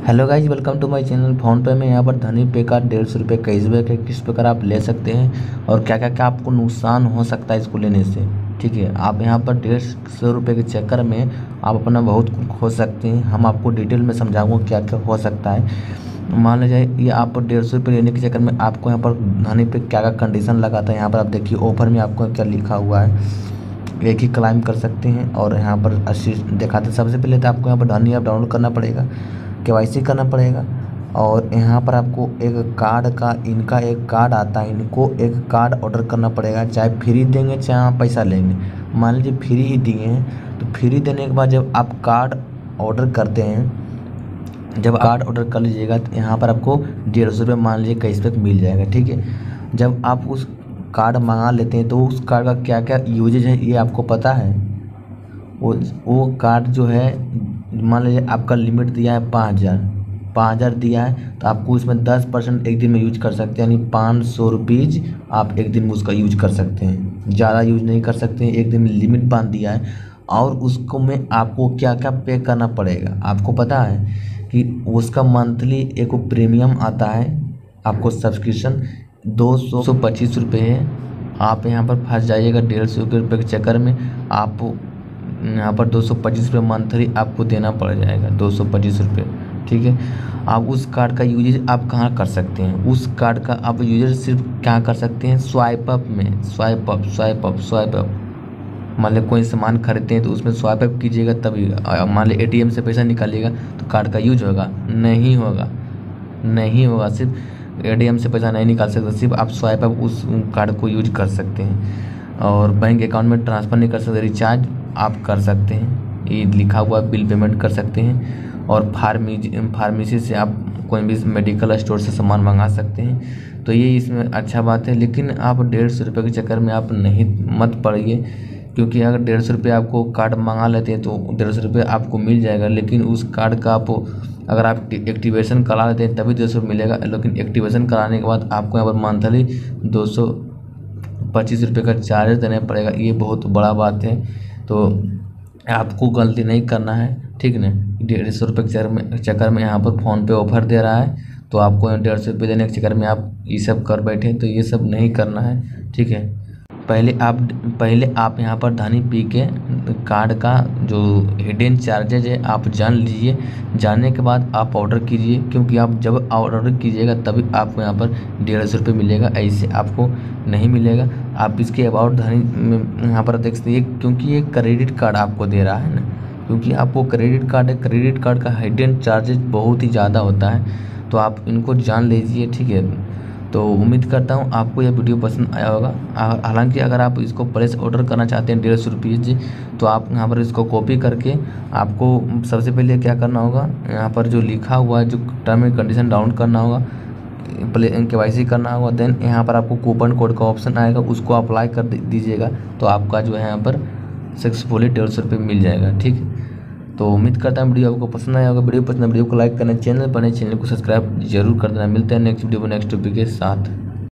Hello guys welcome to my channel PhonePe में यहाँ पर धनी पे का डेढ़ सौ रुपये कैशबैक है। किस प्रकार आप ले सकते हैं और क्या क्या क्या आपको नुकसान हो सकता है इसको लेने से? ठीक है, आप यहाँ पर डेढ़ सौ रुपये के चक्कर में आप अपना बहुत कुछ खो सकते हैं। हम आपको डिटेल में समझाऊँगा क्या क्या हो सकता है। मान लीजिए ये आप डेढ़ सौ रुपये लेने के चक्कर में आपको यहाँ पर धनी पे क्या क्या कंडीशन लगाता है। यहाँ पर आप देखिए ऑफ़र में आपको क्या लिखा हुआ है। एक ही क्लाइम कर सकते हैं और यहाँ पर अस्सी दिखाते सबसे पहले तो आपको यहाँ पर धनी ऐप डाउनलोड करना पड़ेगा। के करना पड़ेगा। और यहाँ पर आपको एक कार्ड का, इनका एक कार्ड आता है, इनको एक कार्ड ऑर्डर करना पड़ेगा। चाहे फ्री देंगे, चाहे आप पैसा लेंगे। मान लीजिए फ्री ही दिए हैं तो फ्री देने के बाद जब आप कार्ड ऑर्डर करते हैं, जब कार्ड ऑर्डर कर लीजिएगा तो यहाँ पर आपको डेढ़ सौ रुपये मान लीजिए कैशबैक मिल जाएगा, ठीक है? जब आप उस कार्ड मंगा लेते हैं तो उस कार्ड का क्या क्या यूजेज है, ये आपको पता है? वो वो कार्ड जो है मान लीजिए आपका लिमिट दिया है पाँच हज़ार पाँच हज़ार दिया है तो आपको इसमें दस परसेंट एक दिन में यूज़ कर सकते हैं, यानी पाँच सौ रुपीज़ आप एक दिन में उसका यूज़ कर सकते हैं। ज़्यादा यूज़ नहीं कर सकते हैं, एक दिन में लिमिट बाँध दिया है, और उसको में आपको क्या क्या पे करना पड़ेगा? आपको पता है कि उसका मंथली एक प्रीमियम आता है, आपको सब्सक्रिप्शन दो सौ पच्चीस रुपये है। आप यहाँ पर फंस जाइएगा, डेढ़ सौ रुपये के चक्कर में आप यहाँ पर दो सौ पच्चीस रुपये मंथली आपको देना पड़ जाएगा, दो सौ पच्चीस रुपये, ठीक है? आप उस कार्ड का यूजेज आप कहाँ कर सकते हैं? उस कार्ड का आप यूजेज सिर्फ़ क्या कर सकते हैं? स्वाइप अप में swipe up swipe up swipe up मान ली कोई सामान खरीदते हैं तो उसमें स्वाइप अप कीजिएगा तभी मान ली ए से पैसा निकालिएगा तो कार्ड का यूज़ होगा। नहीं होगा नहीं होगा, सिर्फ़ एटीएम से पैसा नहीं निकाल सकते, सिर्फ़ आप स्वाइप अप उस कार्ड को यूज़ कर सकते हैं। और बैंक अकाउंट में ट्रांसफ़र नहीं कर सकते रिचार्ज आप कर सकते हैं। ये लिखा हुआ बिल पेमेंट कर सकते हैं और फार्मी, फार्मेसी से आप कोई भी मेडिकल स्टोर से सामान मंगा सकते हैं। तो ये इसमें अच्छा बात है, लेकिन आप डेढ़ सौ रुपये के चक्कर में आप नहीं, मत पड़िए, क्योंकि अगर डेढ़ सौ रुपये आपको कार्ड मंगा लेते हैं तो डेढ़ सौ रुपये आपको मिल जाएगा, लेकिन उस कार्ड का आप अगर आप एक्टिवेशन करा लेते हैं तभी दो सौ मिलेगा, लेकिन एक्टिवेशन कराने के बाद आपको यहाँ पर मंथली दो सौ पच्चीस रुपये का चार्ज देना पड़ेगा। ये बहुत बड़ा बात है। तो आपको गलती नहीं करना है, ठीक ना? डेढ़ सौ रुपये के चक्कर में चक्कर में यहाँ पर फ़ोन पे ऑफ़र दे रहा है तो आपको डेढ़ सौ रुपये देने के चक्कर में आप ये सब कर बैठे तो ये सब नहीं करना है, ठीक है? पहले आप पहले आप यहाँ पर धनी पी के कार्ड का जो हिडन चार्जेज है, आप जान लीजिए। जानने के बाद आप ऑर्डर कीजिए, क्योंकि आप जब ऑर्डर कीजिएगा, तभी आपको यहाँ पर डेढ़ सौ रुपये मिलेगा। ऐसे आपको नहीं मिलेगा। आप इसके अबाउट धनी, यहाँ पर देख सकते क्योंकि ये क्रेडिट कार्ड आपको दे रहा है ना। क्योंकि आपको क्रेडिट कार्ड है क्रेडिट कार्ड का हिडन चार्जेज बहुत ही ज़्यादा होता है। तो आप इनको जान लीजिए, ठीक है। तो उम्मीद करता हूँ आपको यह वीडियो पसंद आया होगा। हालाँकि अगर आप इसको प्रेस ऑर्डर करना चाहते हैं, डेढ़ सौ रुपीज़ तो आप यहाँ पर इसको कॉपी करके आपको सबसे पहले क्या करना होगा, यहाँ पर जो लिखा हुआ है, जो टर्म एंड कंडीशन डाउनलोड करना होगा, प्ले, के वाई सी करना होगा देन यहाँ पर आपको कूपन कोड का ऑप्शन आएगा, उसको अप्लाई कर दीजिएगा तो आपका जो है यहाँ पर सक्सेसफुली डेढ़ सौ रुपये मिल जाएगा, ठीक? तो उम्मीद करता हूँ वीडियो आपको पसंद आया होगा। वीडियो पसंद वीडियो को लाइक करना, चैनल पर चैनल को सब्सक्राइब ज़रूर कर देना। मिलते हैं नेक्स्ट वीडियो नेक्स्ट टॉपिक के साथ।